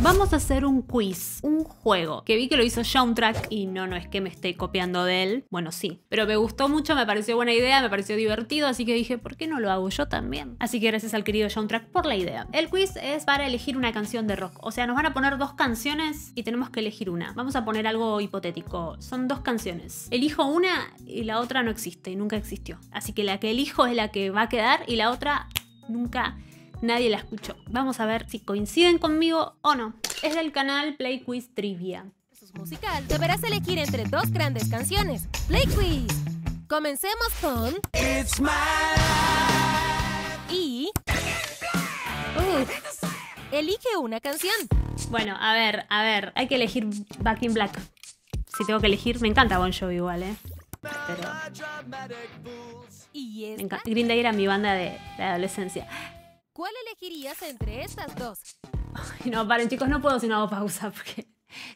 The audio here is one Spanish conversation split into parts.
Vamos a hacer un quiz, un juego, que vi que lo hizo Soundtrack y no, no es que me esté copiando de él, bueno sí, pero me gustó mucho, me pareció buena idea, me pareció divertido, así que dije, ¿por qué no lo hago yo también? Así que gracias al querido Soundtrack por la idea. El quiz es para elegir una canción de rock, o sea, nos van a poner dos canciones y tenemos que elegir una. Vamos a poner algo hipotético, son dos canciones. Elijo una y la otra no existe nunca existió. Así que la que elijo es la que va a quedar y la otra nunca nadie la escuchó. Vamos a ver si coinciden conmigo o no. Es del canal Play Quiz Trivia. musical deberás elegir entre dos grandes canciones. Play Quiz. Comencemos con... Y... Elige una canción. Bueno, a ver, a ver, hay que elegir Back in Black. Si tengo que elegir, me encanta Bon Jovi igual, ¿eh? Pero... ¿Y Green Day era mi banda de, de adolescencia. ¿Cuál elegirías entre estas dos? Ay, no, paren chicos, no puedo sin hago pausa porque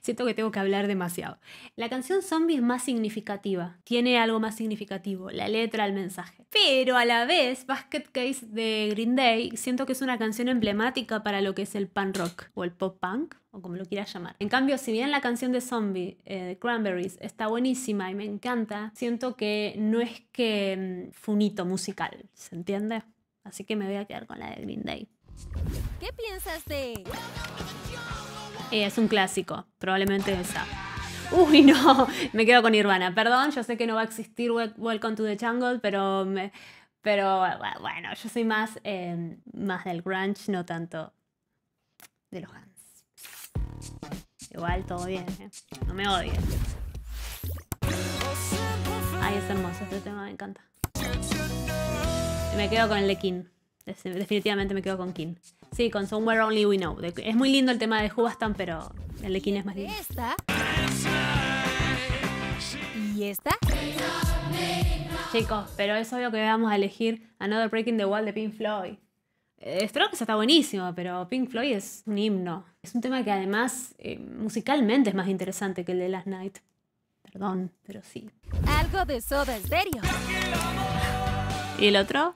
siento que tengo que hablar demasiado. La canción Zombie es más significativa, tiene algo más significativo, la letra, el mensaje. Pero a la vez, Basket Case de Green Day siento que es una canción emblemática para lo que es el punk rock o el pop punk o como lo quieras llamar. En cambio, si bien la canción de Zombie eh, de Cranberries está buenísima y me encanta, siento que no es que mm, fue un hito musical, ¿se entiende? Así que me voy a quedar con la de Green Day. ¿Qué piensas de...? Eh, es un clásico, probablemente esa. Uy, no, me quedo con Nirvana. Perdón, yo sé que no va a existir Welcome to the Jungle, pero, pero bueno, yo soy más, em, más del grunge, no tanto de los Hans. Igual, todo bien, ¿eh? no me odien. Ay, es hermoso este tema, me encanta. Me quedo con el de King. Definitivamente me quedo con King. Sí, con Somewhere Only We Know. Es muy lindo el tema de Hubastan, pero el de King es más lindo. ¿Esta? ¿Y esta? Chicos, pero es obvio que vamos a elegir Another Breaking the Wall de Pink Floyd. Eh, que está buenísimo, pero Pink Floyd es un himno. Es un tema que además eh, musicalmente es más interesante que el de Last Night. Perdón, pero sí. Algo de Soda Stereo. ¿Y el otro?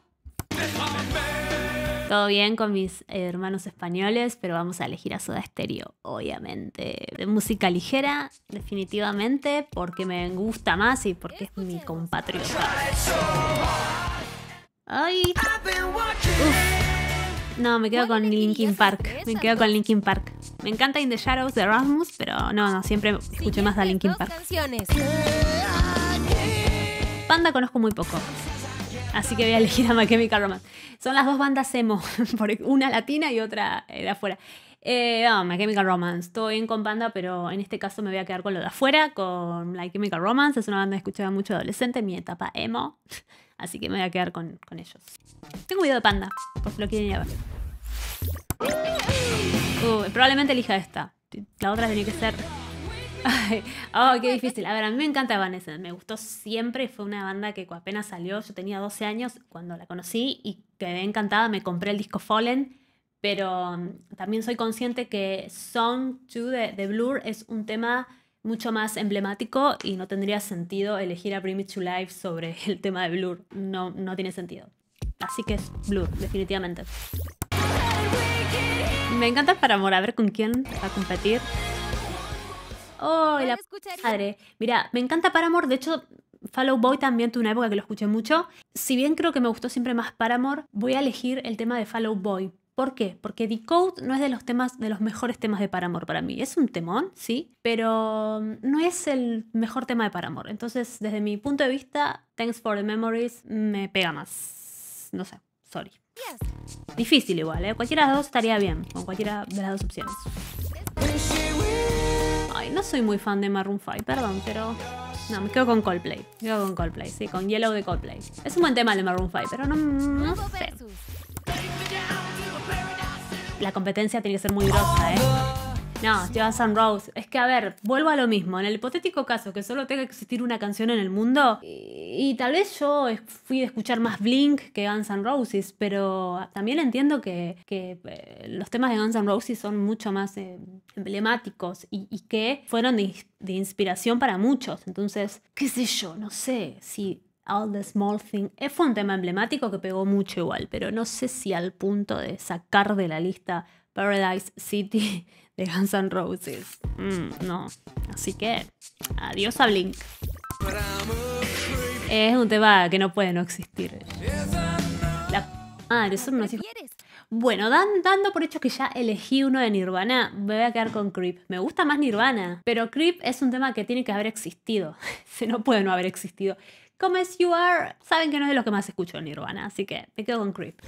Todo bien con mis hermanos españoles, pero vamos a elegir a Soda Stereo, obviamente. De música ligera, definitivamente, porque me gusta más y porque es mi compatriota. Ay. No, me quedo con Linkin Park. Me quedo con Linkin Park. Me encanta In the Shadows de Rasmus, pero no, no, siempre escuché más a Linkin Park. Panda conozco muy poco. Así que voy a elegir a My Chemical Romance. Son las dos bandas emo, una latina y otra eh, de afuera. Eh, My Chemical Romance, todo bien con banda, pero en este caso me voy a quedar con lo de afuera, con My Chemical Romance. Es una banda que escuchaba mucho adolescente en mi etapa emo. Así que me voy a quedar con, con ellos. Tengo un video de panda, por si lo quieren ir a ver. Uh, probablemente elija esta. La otra tiene que ser Ay, oh, qué difícil. A ver, a mí me encanta Evanescence. Me gustó siempre. Fue una banda que apenas salió, yo tenía 12 años cuando la conocí y quedé encantada. Me compré el disco Fallen. Pero mm, también soy consciente que Song 2 de, Blur es un tema mucho más emblemático y no tendría sentido elegir a Bring Me to Life sobre el tema de Blur. No, no tiene sentido. Así que es Blur, definitivamente. Me encanta para amor, a ver con quién va a competir. ¡Oh, la padre! Mira, me encanta Paramore. De hecho, Follow Boy también tuve una época que lo escuché mucho. Si bien creo que me gustó siempre más Paramore, voy a elegir el tema de Follow Boy. ¿Por qué? Porque Decode no es de los temas, de los mejores temas de Paramore para mí. Es un temón, sí, pero no es el mejor tema de Paramore. Entonces, desde mi punto de vista, Thanks for the Memories me pega más. No sé, sorry. Difícil igual, ¿eh? Cualquiera de las dos estaría bien, con cualquiera de las dos opciones no soy muy fan de Maroon 5, perdón, pero... No, me quedo con Coldplay. Me quedo con Coldplay, sí, con Yellow de Coldplay. Es un buen tema el de Maroon 5, pero no, no sé. La competencia tiene que ser muy grosa, ¿eh? No, Guns N' Roses. Es que, a ver, vuelvo a lo mismo. En el hipotético caso que solo tenga que existir una canción en el mundo, y, tal vez yo fui a escuchar más Blink que Guns N' Roses, pero también entiendo que, eh, los temas de Guns N' Roses son mucho más eh, emblemáticos y, que fueron de, de inspiración para muchos. Entonces, qué sé yo, no sé si All the Small Thing. Fue un tema emblemático que pegó mucho igual, pero no sé si al punto de sacar de la lista Paradise City de Guns N' Roses. Mm, no. Así que, adiós a Blink. Es un tema que no puede no existir. La son unos hijos. Bueno, dan- dando por hecho que ya elegí uno de Nirvana, me voy a quedar con Creep. Me gusta más Nirvana, pero Creep es un tema que tiene que haber existido. Se no puede no haber existido. Como es You Are, saben que no es de los que más escucho en Nirvana, así que me quedo con Creep.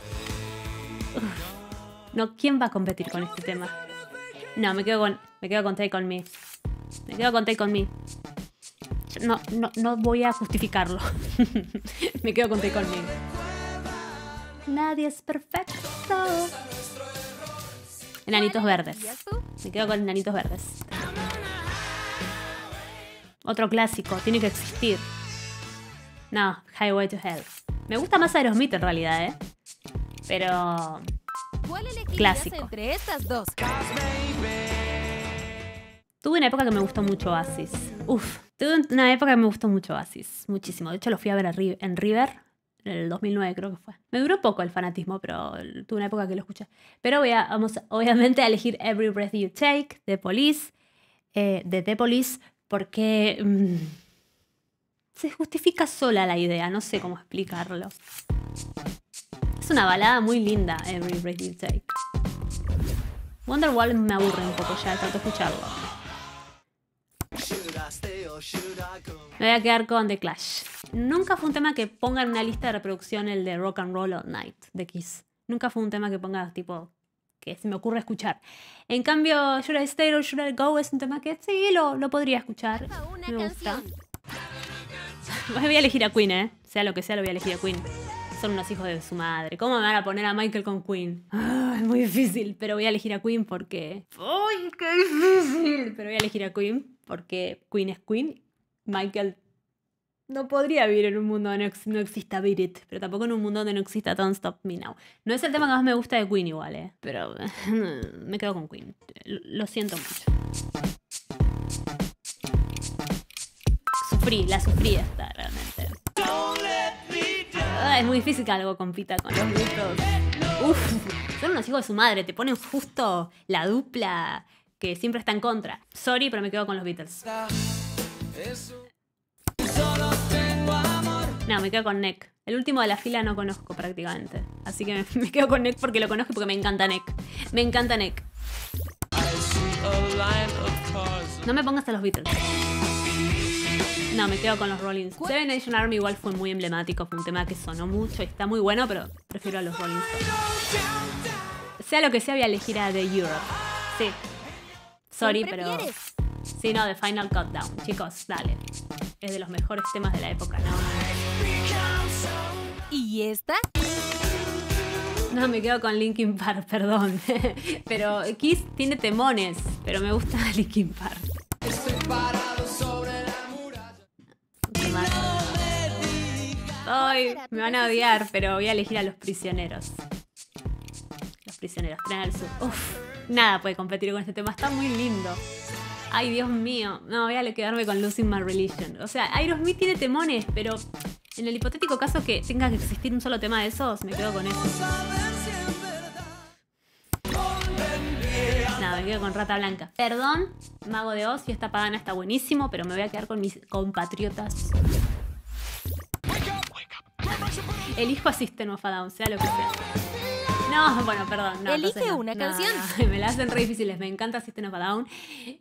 No, ¿quién va a competir con este tema? No, me quedo con, me quedo con Take Me. Me quedo con Take Me. No, no, no voy a justificarlo. me quedo con Take On Me. Nadie es perfecto. Enanitos ¿Cuál verdes. Me quedo con enanitos verdes. Otro clásico, tiene que existir. No, Highway to Hell. Me gusta más Aerosmith en realidad, ¿eh? Pero ¿Cuál elegirías Clásico. entre estas dos? tuve una época que me gustó mucho Oasis. Uf, tuve una época que me gustó mucho Oasis. Muchísimo. De hecho, lo fui a ver a en River. En el 2009 creo que fue. Me duró poco el fanatismo, pero tuve una época que lo escuché. Pero voy a, vamos obviamente a elegir Every Breath You Take de Police, eh, de The Police, porque mm, se justifica sola la idea, no sé cómo explicarlo. Es una balada muy linda, Every Breath You Take. Wonderwall me aburre un poco ya tanto escucharlo. Me voy a quedar con The Clash. Nunca fue un tema que ponga en una lista de reproducción el de Rock and Roll All Night de Kiss. Nunca fue un tema que ponga tipo que se me ocurre escuchar. En cambio, Should I Stay or Should I Go es un tema que sí lo, lo podría escuchar. Me gusta. Voy a elegir a Queen, ¿eh? Sea lo que sea, lo voy a elegir a Queen. Son unos hijos de su madre. ¿Cómo me van a poner a Michael con Queen? Ah, es muy difícil, pero voy a elegir a Queen porque... ¡Uy, qué difícil! Pero voy a elegir a Queen porque Queen es Queen. Michael no podría vivir en un mundo donde no, ex- no exista Beat It, pero tampoco en un mundo donde no exista Don't Stop Me Now. No es el tema que más me gusta de Queen igual, ¿eh? Pero me quedo con Queen. Lo siento mucho. Sufrí, la sufrí esta realmente. Ah, es muy difícil que algo compita con los Beatles. Uf, son unos hijos de su madre, te ponen justo la dupla que siempre está en contra. Sorry, pero me quedo con los Beatles. No, me quedo con Neck. El último de la fila no conozco prácticamente. Así que me, quedo con Neck porque lo conozco y porque me encanta Neck. Me encanta Neck. No me pongas a los Beatles. No, me quedo con los Rolling Stones. Seven Nation Army igual fue muy emblemático, fue un tema que sonó mucho y está muy bueno, pero prefiero a los Rolling Stones. Sea lo que sea, voy a elegir a The Europe. Sí. Sorry, ¿Cuál pero. prefieres? Sí, no, The Final Countdown. Chicos, dale. Es de los mejores temas de la época, ¿no? ¿Y esta? No, me quedo con Linkin Park, perdón. pero Kiss tiene temones, pero me gusta Linkin Park. Qué mal. Ay, me van a odiar, pero voy a elegir a los prisioneros. Los prisioneros, Tren al Sur. Uf, nada puede competir con este tema, está muy lindo. Ay, Dios mío. No, voy a quedarme con Losing My Religion. O sea, Aerosmith tiene temones, pero en el hipotético caso que tenga que existir un solo tema de esos, me quedo con eso. Nada, me quedo con Rata Blanca. Perdón, Mago de Oz, Fiesta Pagana está buenísimo, pero me voy a quedar con mis compatriotas. Elijo a System of a Down, sea lo que sea. No, bueno, perdón. No, Elige no. una No, canción. me la hacen re difíciles. Me encanta System of a Down.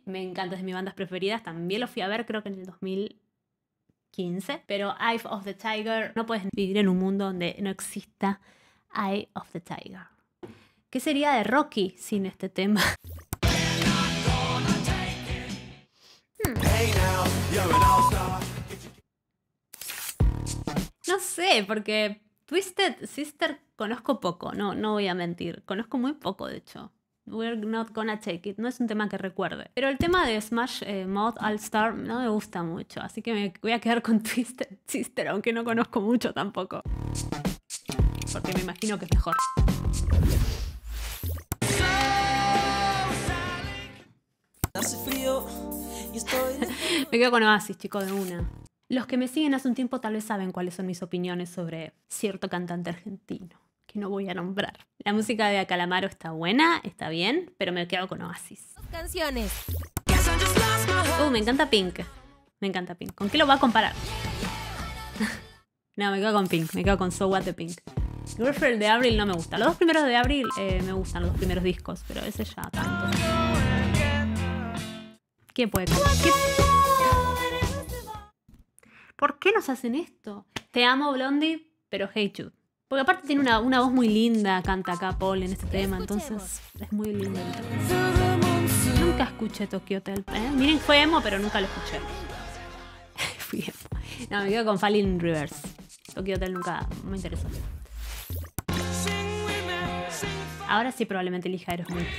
Me encanta, es de mis bandas preferidas. También lo fui a ver, creo que en el 2015. Pero Eye of the Tiger, no puedes vivir en un mundo donde no exista Eye of the Tiger. ¿Qué sería de Rocky sin este tema? No sé, porque Twisted Sister conozco poco, no, no voy a mentir. Conozco muy poco, de hecho. We're not gonna take it. No es un tema que recuerde. Pero el tema de Smash eh, Mod All Star no me gusta mucho. Así que me voy a quedar con Twisted Sister, aunque no conozco mucho tampoco. Porque me imagino que es mejor. Hace frío y estoy Me quedo con Oasis, chicos, de una. Los que me siguen hace un tiempo tal vez saben cuáles son mis opiniones sobre cierto cantante argentino. que no voy a nombrar. La música de Acalamaro está buena, está bien, pero me quedo con Oasis. Dos canciones. Uh, me encanta Pink. Me encanta Pink. ¿Con qué lo va a comparar? no, me quedo con Pink. Me quedo con So What de Pink. Girlfriend de Abril no me gusta. Los dos primeros de Abril eh, me gustan, los dos primeros discos, pero ese ya tanto. ¿Qué puede? ¿Qué- ¿Por qué nos hacen esto? Te amo, Blondie, pero Hey Jude. Porque aparte tiene una, una voz muy linda, canta acá Paul en este tema, entonces es muy lindo. el tema. Nunca escuché Tokyo Hotel. ¿eh? Miren, fue emo, pero nunca lo escuché. Fui emo. No, me quedo con Falling in Reverse. Tokyo Hotel nunca me interesó. Ahora sí probablemente elija Aerosmith.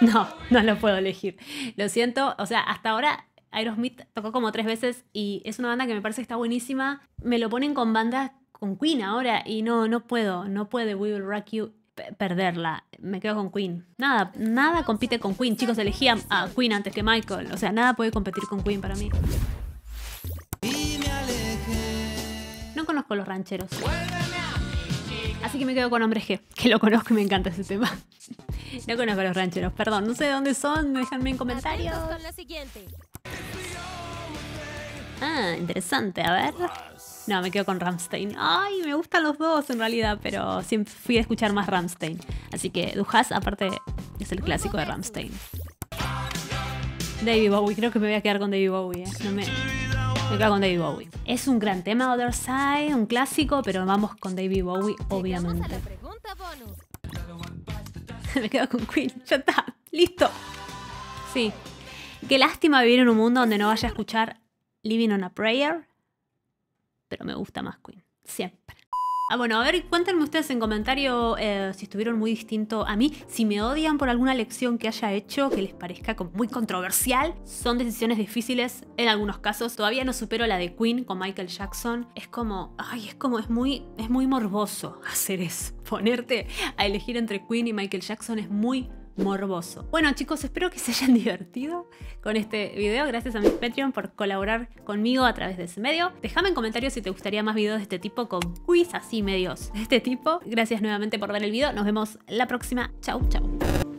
No, no lo puedo elegir. Lo siento. O sea, hasta ahora Aerosmith tocó como tres veces y es una banda que me parece que está buenísima. Me lo ponen con bandas con Queen ahora y no, no puedo. No puede We Will Rock You pe- perderla. Me quedo con Queen. Nada, nada compite con Queen. Chicos, elegían a Queen antes que Michael. O sea, nada puede competir con Queen para mí. No conozco los rancheros. Así que me quedo con Hombre G, que lo conozco y me encanta ese tema. No conozco a los rancheros, perdón, no sé de dónde son, déjenme en comentarios. Ah, interesante, a ver. No, me quedo con Ramstein. Ay, me gustan los dos en realidad, pero siempre fui a escuchar más Ramstein. Así que Dujas, aparte, es el clásico de Ramstein. David Bowie, creo que me voy a quedar con David Bowie. eh. No me... me quedo con David Bowie. Es un gran tema, Other Side, un clásico, pero vamos con David Bowie, a obviamente. la pregunta bonus. me quedo con Queen. Ya está. Listo. Sí. Qué lástima vivir en un mundo donde no vaya a escuchar Living on a Prayer. Pero me gusta más Queen. Siempre. Ah, bueno, a ver, cuéntenme ustedes en comentario eh, si estuvieron muy distinto a mí, si me odian por alguna lección que haya hecho que les parezca como muy controversial. Son decisiones difíciles en algunos casos. Todavía no supero la de Queen con Michael Jackson. Es como, ay, es como, es muy, es muy morboso hacer eso. Ponerte a elegir entre Queen y Michael Jackson es muy morboso. Bueno chicos, espero que se hayan divertido con este video. Gracias a mi Patreon por colaborar conmigo a través de ese medio. Déjame en comentarios si te gustaría más videos de este tipo con quiz así medios de este tipo. Gracias nuevamente por ver el video. Nos vemos la próxima. Chau, chau.